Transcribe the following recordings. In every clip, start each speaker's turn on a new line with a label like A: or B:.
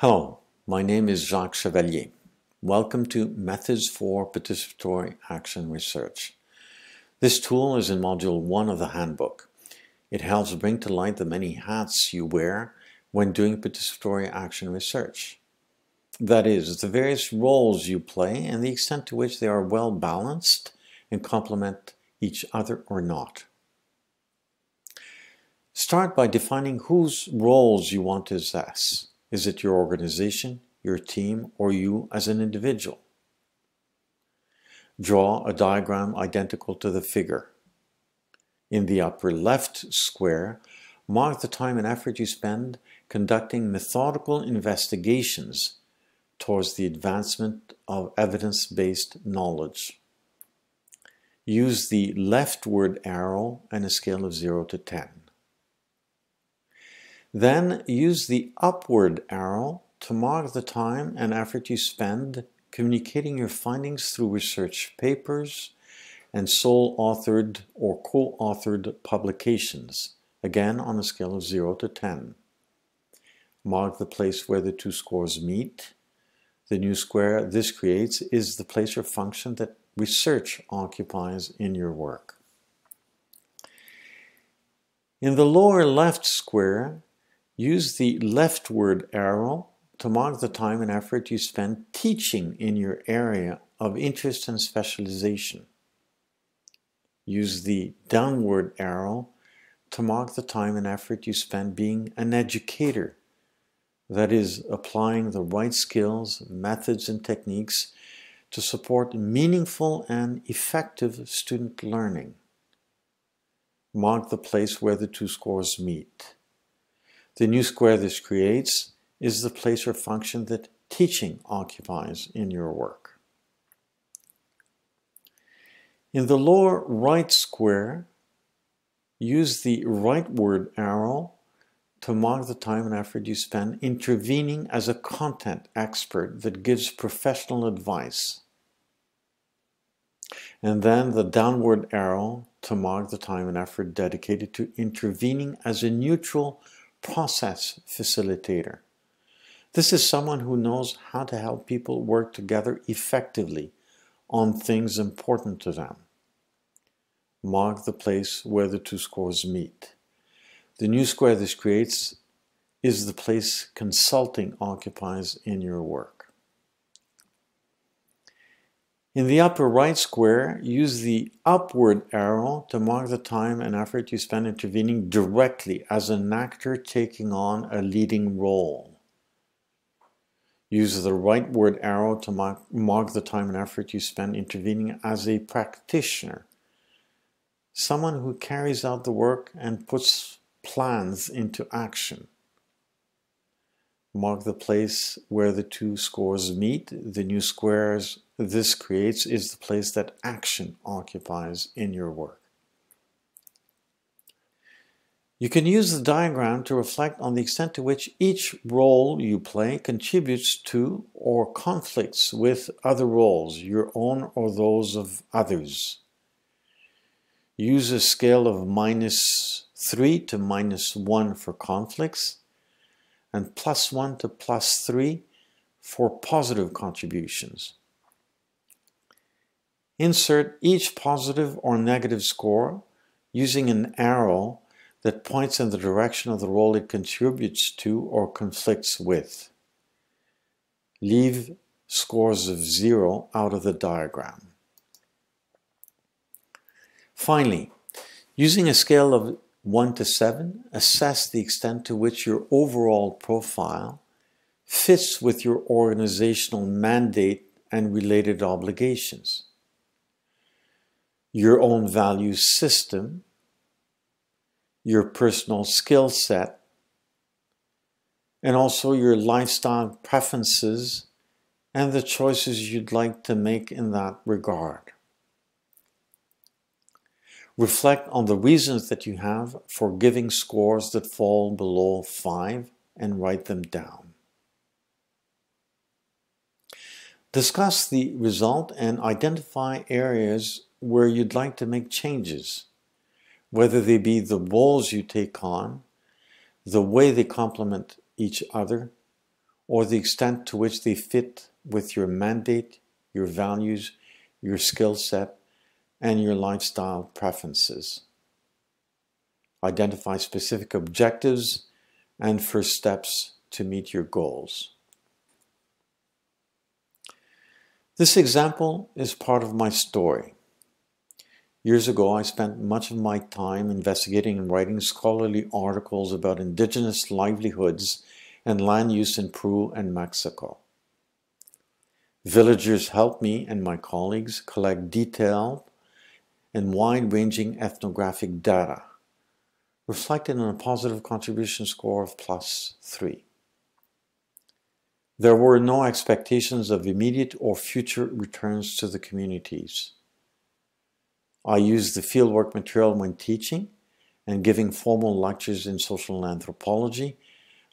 A: Hello, my name is Jacques Chevalier. Welcome to Methods for Participatory Action Research. This tool is in Module 1 of the Handbook. It helps bring to light the many hats you wear when doing participatory action research. That is, the various roles you play and the extent to which they are well balanced and complement each other or not. Start by defining whose roles you want to assess. Is it your organization, your team, or you as an individual? Draw a diagram identical to the figure. In the upper left square, mark the time and effort you spend conducting methodical investigations towards the advancement of evidence-based knowledge. Use the leftward arrow and a scale of 0 to 10. Then use the upward arrow to mark the time and effort you spend communicating your findings through research papers and sole authored or co-authored publications, again on a scale of 0 to 10. Mark the place where the two scores meet. The new square this creates is the place or function that research occupies in your work. In the lower left square, Use the leftward arrow to mark the time and effort you spend teaching in your area of interest and specialization. Use the downward arrow to mark the time and effort you spend being an educator, that is, applying the right skills, methods, and techniques to support meaningful and effective student learning. Mark the place where the two scores meet. The new square this creates is the place or function that teaching occupies in your work. In the lower right square, use the rightward arrow to mark the time and effort you spend intervening as a content expert that gives professional advice. And then the downward arrow to mark the time and effort dedicated to intervening as a neutral process facilitator. This is someone who knows how to help people work together effectively on things important to them. Mark the place where the two scores meet. The new square this creates is the place consulting occupies in your work. In the upper right square, use the upward arrow to mark the time and effort you spend intervening directly as an actor taking on a leading role. Use the rightward arrow to mark, mark the time and effort you spend intervening as a practitioner, someone who carries out the work and puts plans into action. Mark the place where the two scores meet. The new squares this creates is the place that action occupies in your work. You can use the diagram to reflect on the extent to which each role you play contributes to or conflicts with other roles, your own or those of others. Use a scale of minus 3 to minus 1 for conflicts and plus 1 to plus 3 for positive contributions. Insert each positive or negative score using an arrow that points in the direction of the role it contributes to or conflicts with. Leave scores of zero out of the diagram. Finally, using a scale of 1 to 7, assess the extent to which your overall profile fits with your organizational mandate and related obligations your own value system, your personal skill set, and also your lifestyle preferences and the choices you'd like to make in that regard. Reflect on the reasons that you have for giving scores that fall below 5 and write them down. Discuss the result and identify areas where you'd like to make changes, whether they be the roles you take on, the way they complement each other, or the extent to which they fit with your mandate, your values, your skill set, and your lifestyle preferences. Identify specific objectives and first steps to meet your goals. This example is part of my story. Years ago, I spent much of my time investigating and writing scholarly articles about indigenous livelihoods and land use in Peru and Mexico. Villagers helped me and my colleagues collect detailed and wide-ranging ethnographic data, reflected in a positive contribution score of plus 3. There were no expectations of immediate or future returns to the communities. I used the fieldwork material when teaching and giving formal lectures in social anthropology,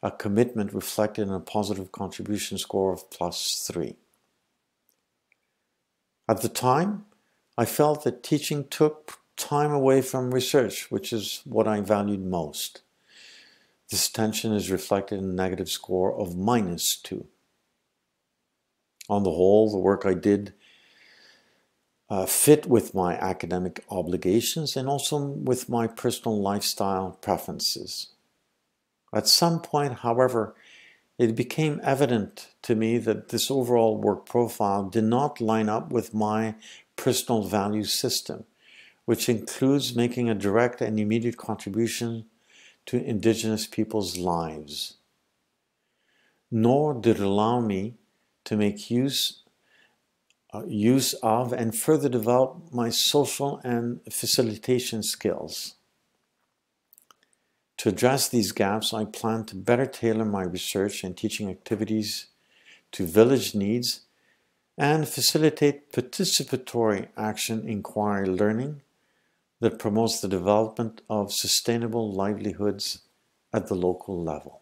A: a commitment reflected in a positive contribution score of plus 3. At the time, I felt that teaching took time away from research, which is what I valued most. This tension is reflected in a negative score of minus 2. On the whole, the work I did uh, fit with my academic obligations and also with my personal lifestyle preferences. At some point, however, it became evident to me that this overall work profile did not line up with my personal value system, which includes making a direct and immediate contribution to indigenous people's lives. Nor did it allow me to make use Uh, use of and further develop my social and facilitation skills. To address these gaps, I plan to better tailor my research and teaching activities to village needs and facilitate participatory action inquiry learning that promotes the development of sustainable livelihoods at the local level.